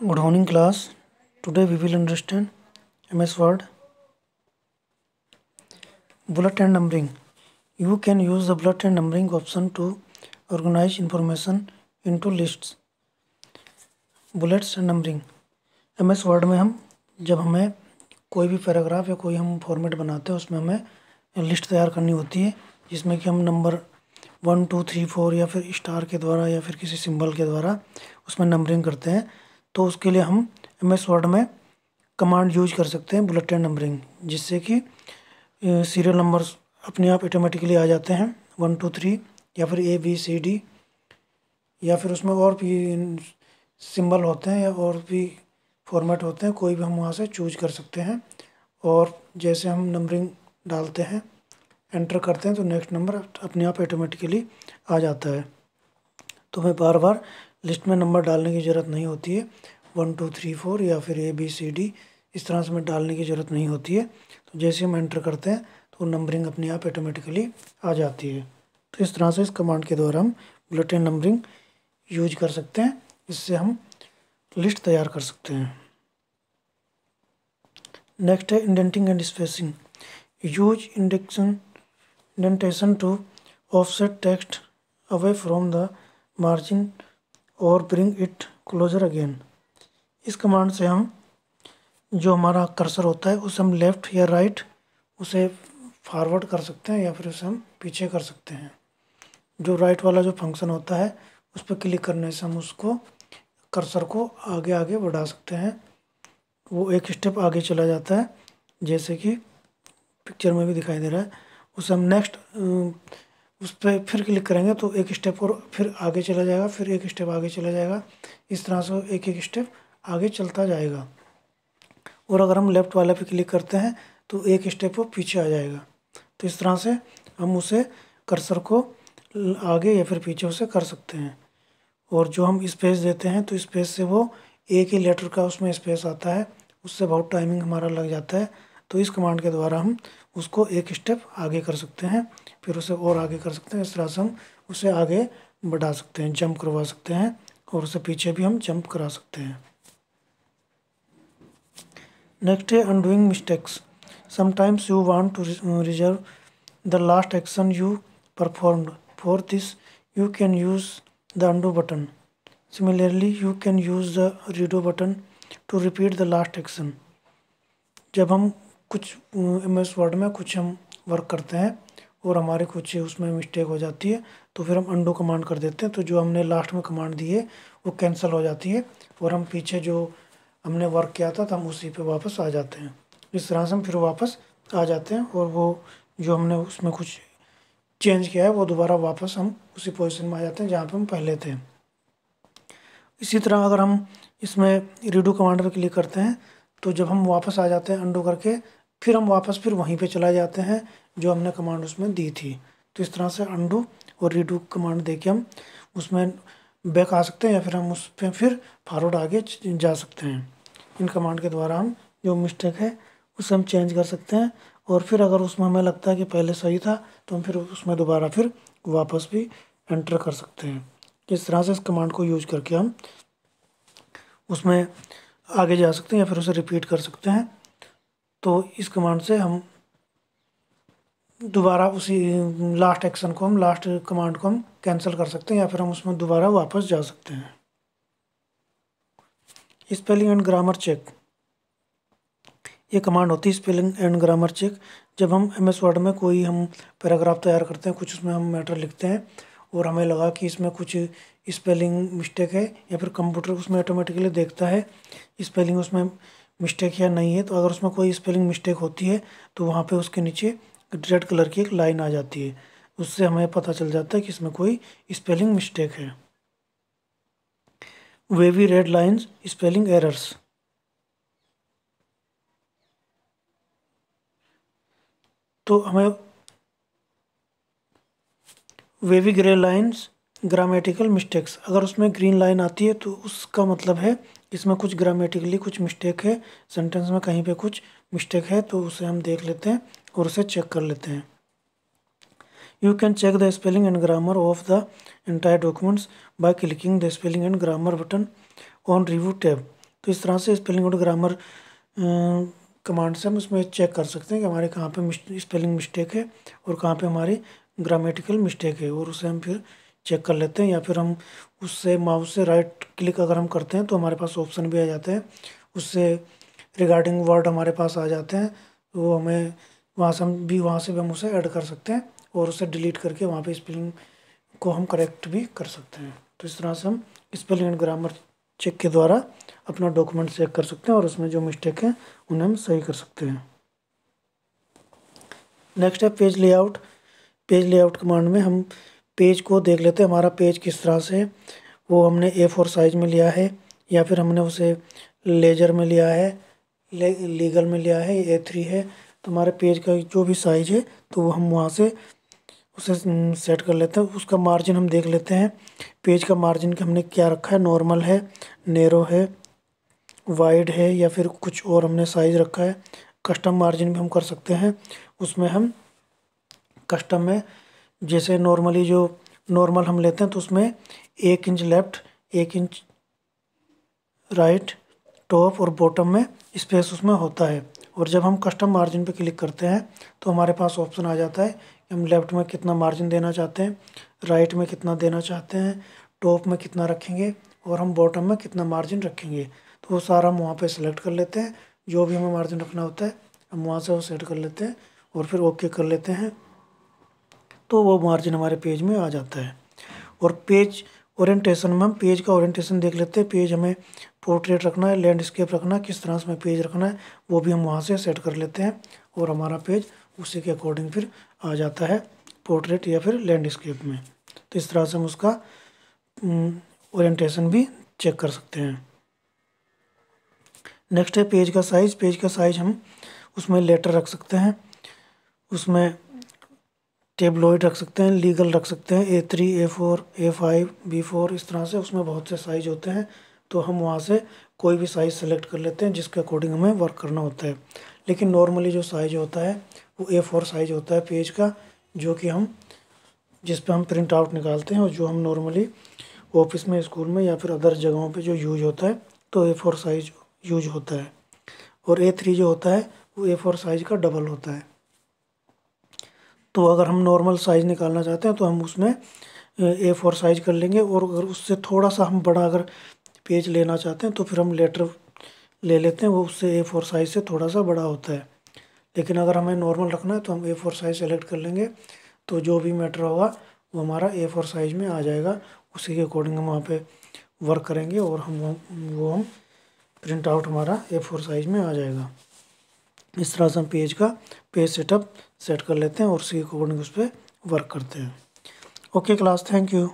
Good morning class today we will understand M S Word bullet and numbering you can use the bullet and numbering option to organise information into list bullets and numbering M S Word में हम, जब हमें कोई भी paragraph या कोई हम format बनाते हैं, उसमें हमें लिस्ट तैयार करनी होती है, जिसमें कि हम number one two three four या फिर स्टार के द्वारा या फिर किसी सिम्बल के द्वारा उसमें नंबरिंग करते हैं। तो उसके लिए हम एम एस वर्ड में कमांड यूज़ कर सकते हैं बुलेट एंड नंबरिंग जिससे कि सीरियल नंबर्स अपने आप ऑटोमेटिकली आ जाते हैं। वन टू थ्री या फिर ए बी सी डी या फिर उसमें और भी सिंबल होते हैं या और भी फॉर्मेट होते हैं, कोई भी हम वहाँ से चूज़ कर सकते हैं। और जैसे हम नंबरिंग डालते हैं एंटर करते हैं तो नेक्स्ट नंबर अपने आप ऑटोमेटिकली आ जाता है। तो हमें बार बार लिस्ट में नंबर डालने की ज़रूरत नहीं होती है। वन, टू, थ्री, फोर या फिर ए, बी, सी, डी, इस तरह से हमें डालने की ज़रूरत नहीं होती है। तो जैसे हम एंटर करते हैं तो नंबरिंग अपने आप ऑटोमेटिकली आ जाती है। तो इस तरह से इस कमांड के द्वारा हम बुलेटिन नंबरिंग यूज़ कर सकते हैं। इससे हम लिस्ट तैयार कर सकते हैं। नेक्स्ट है indenting and spacing use indention indentation to offset text away from the margin और ब्रिंग इट क्लोजर अगेन इस कमांड से हम जो हमारा कर्सर होता है, उसे हम लेफ़्ट या राइट उसे फॉरवर्ड कर सकते हैं या फिर उसे हम पीछे कर सकते हैं। जो राइट वाला जो फ़ंक्शन होता है, उस पर क्लिक करने से हम उसको कर्सर को आगे आगे बढ़ा सकते हैं। वो एक स्टेप आगे चला जाता है, जैसे कि पिक्चर में भी दिखाई दे रहा है। उसे हम नेक्स्ट उस पर फिर क्लिक करेंगे तो एक स्टेप और फिर आगे चला जाएगा, फिर एक स्टेप आगे चला जाएगा। इस तरह से एक एक स्टेप आगे चलता जाएगा। और अगर हम लेफ़्ट वाले पे क्लिक करते हैं तो एक स्टेप वो पीछे आ जाएगा। तो इस तरह से हम उसे कर्सर को आगे या फिर पीछे उसे कर सकते हैं। और जो हम स्पेस देते हैं तो स्पेस से वो एक ही लेटर का उसमें स्पेस आता है। उससे बहुत टाइमिंग हमारा लग जाता है। तो इस कमांड के द्वारा हम उसको एक स्टेप आगे कर सकते हैं, फिर उसे और आगे कर सकते हैं, इस तरह से हम उसे आगे बढ़ा सकते हैं जंप करवा सकते हैं और उसे पीछे भी हम जंप करा सकते हैं। नेक्स्ट है undoing mistakes sometimes you want to reserve the last action you performed for this you can use the undo button similarly you can use the redo button to repeat the last action जब हम कुछ M S Word में कुछ हम work करते हैं और हमारे कुछ उसमें मिस्टेक हो जाती है तो फिर हम अंडो कमांड कर देते हैं। तो जो हमने लास्ट में कमांड दी है, वो कैंसिल हो जाती है और हम पीछे जो हमने वर्क किया था तो हम उसी पे वापस आ जाते हैं। इस तरह से हम फिर वापस आ जाते हैं और वो जो हमने उसमें कुछ चेंज किया है, वो दोबारा वापस हम उसी पोजिशन में आ जाते हैं जहाँ पर हम पहले थे। इसी तरह अगर हम इसमें रीडू कमांड पर क्लिक करते हैं तो जब हम वापस आ जाते हैं अंडो करके फिर हम वापस फिर वहीं पे चला जाते हैं, जो हमने कमांड उसमें दी थी। तो इस तरह से अंडू और रीडू कमांड दे के हम उसमें बैक आ सकते हैं या फिर हम उस पर फिर फॉरवर्ड आगे जा सकते हैं। इन कमांड के द्वारा हम जो मिस्टेक है, उसे हम चेंज कर सकते हैं और फिर अगर उसमें हमें लगता है कि पहले सही था तो हम फिर उसमें दोबारा फिर वापस भी एंटर कर सकते हैं। इस तरह से इस कमांड को यूज़ करके हम उसमें आगे जा सकते हैं या फिर उसे रिपीट कर सकते हैं। तो इस कमांड से हम दोबारा उसी लास्ट एक्शन को हम लास्ट कमांड को हम कैंसिल कर सकते हैं या फिर हम उसमें दोबारा वापस जा सकते हैं। स्पेलिंग एंड ग्रामर चेक ये कमांड होती है स्पेलिंग एंड ग्रामर चेक जब हम एम एस वर्ड में कोई हम पैराग्राफ तैयार करते हैं, कुछ उसमें हम मैटर लिखते हैं और हमें लगा कि इसमें कुछ स्पेलिंग मिस्टेक है या फिर कंप्यूटर उसमें ऑटोमेटिकली देखता है स्पेलिंग उसमें मिस्टेक या नहीं है तो अगर उसमें कोई स्पेलिंग मिस्टेक होती है तो वहाँ पे उसके नीचे रेड कलर की एक लाइन आ जाती है। उससे हमें पता चल जाता है कि इसमें कोई स्पेलिंग मिस्टेक है। Wavy red lines spelling errors तो हमें wavy grey lines grammatical mistakes अगर उसमें ग्रीन लाइन आती है तो उसका मतलब है, इसमें कुछ ग्रामेटिकली कुछ मिस्टेक है सेंटेंस में कहीं पे कुछ मिस्टेक है तो उसे हम देख लेते हैं और उसे चेक कर लेते हैं। You can check the spelling and grammar of the entire documents by clicking the spelling and grammar button on review tab तो इस तरह से स्पेलिंग और ग्रामर कमांड से हम उसमें चेक कर सकते हैं कि हमारे कहाँ पे स्पेलिंग मिस्टेक है और कहाँ पे हमारी ग्रामेटिकल मिस्टेक है और उसे हम फिर चेक कर लेते हैं या फिर हम उससे माउस से राइट क्लिक अगर हम करते हैं तो हमारे पास ऑप्शन भी आ जाते हैं। उससे रिगार्डिंग वर्ड हमारे पास आ जाते हैं तो वो हमें वहाँ से हम भी, वहाँ से भी हम उसे ऐड कर सकते हैं और उसे डिलीट करके वहाँ पे स्पेलिंग को हम करेक्ट भी कर सकते हैं। तो इस तरह से हम स्पेलिंग एंड ग्रामर चेक के द्वारा अपना डॉक्यूमेंट चेक कर सकते हैं और उसमें जो मिस्टेक है, उन्हें हम सही कर सकते हैं। नेक्स्ट है page layout page layout command में हम पेज को देख लेते हैं हमारा पेज किस तरह से वो हमने ए फोर साइज़ में लिया है या फिर हमने उसे लेजर में लिया है ले, लीगल में लिया है ए थ्री है तो हमारे पेज का जो भी साइज़ है तो वो हम वहाँ से उसे सेट कर लेते हैं। उसका मार्जिन हम देख लेते हैं पेज का मार्जिन का हमने क्या रखा है नॉर्मल है नेरो है वाइड है या फिर कुछ और हमने साइज़ रखा है कस्टम मार्जिन भी हम कर सकते हैं। उसमें हम कस्टम में जैसे नॉर्मली जो नॉर्मल हम लेते हैं तो उसमें एक इंच लेफ़्ट एक इंच राइट टॉप और बॉटम में स्पेस उसमें होता है। और जब हम कस्टम मार्जिन पे क्लिक करते हैं तो हमारे पास ऑप्शन आ जाता है कि हम लेफ़्ट में कितना मार्जिन देना चाहते हैं राइट में कितना देना चाहते हैं टॉप में कितना रखेंगे और हम बॉटम में कितना मार्जिन रखेंगे। तो वो सारा हम वहाँ पे सेलेक्ट कर लेते हैं। जो भी हमें मार्जिन रखना होता है, हम वहाँ से वो सेट कर लेते हैं और फिर ओके कर लेते हैं। तो वो मार्जिन हमारे पेज में आ जाता है। और पेज ओरिएंटेशन में हम पेज का ओरिएंटेशन देख लेते हैं। पेज हमें पोर्ट्रेट रखना है लैंडस्केप रखना है, किस तरह से हमें पेज रखना है, वो भी हम वहाँ से सेट कर लेते हैं। और हमारा पेज उसी के अकॉर्डिंग फिर आ जाता है पोर्ट्रेट या फिर लैंडस्केप में। तो इस तरह से हम उसका ओरिएंटेशन भी चेक कर सकते हैं। नेक्स्ट है पेज का साइज़ पेज का साइज़ हम उसमें लेटर रख सकते हैं। उसमें टेबलॉइड रख सकते हैं, लीगल रख सकते हैं, A three, A four, A five, B four, इस तरह से उसमें बहुत से साइज़ होते हैं तो हम वहाँ से कोई भी साइज़ सेलेक्ट कर लेते हैं जिसके अकॉर्डिंग हमें वर्क करना होता है। लेकिन नॉर्मली जो साइज़ होता है, वो ए फोर साइज़ होता है पेज का, जो कि हम, जिस पे हम प्रिंट आउट निकालते हैं और जो हम नॉर्मली ऑफ़िस में, स्कूल में या फिर अदर जगहों पे जो यूज़ होता है तो ए फोर साइज़ यूज़ होता है। और ए थ्री जो होता है, वो ए फोर साइज़ का डबल होता है। तो अगर हम नॉर्मल साइज़ निकालना चाहते हैं तो हम उसमें ए फोर साइज़ कर लेंगे। और अगर उससे थोड़ा सा हम बड़ा अगर पेज लेना चाहते हैं तो फिर हम लेटर ले लेते हैं। वो उससे ए फोर साइज़ से थोड़ा सा बड़ा होता है। लेकिन अगर हमें नॉर्मल रखना है तो हम ए फोर साइज़ सेलेक्ट कर लेंगे। तो जो भी मैटर होगा, वो हमारा ए फोर साइज़ में आ जाएगा। उसी के अकॉर्डिंग हम वहाँ पर वर्क करेंगे और हम वो हम प्रिंट आउट हमारा ए फोर साइज़ में आ जाएगा। इस तरह से हम पेज का पेज सेटअप सेट कर लेते हैं और उसके अकॉर्डिंग उस पर वर्क करते हैं। Okay class thank you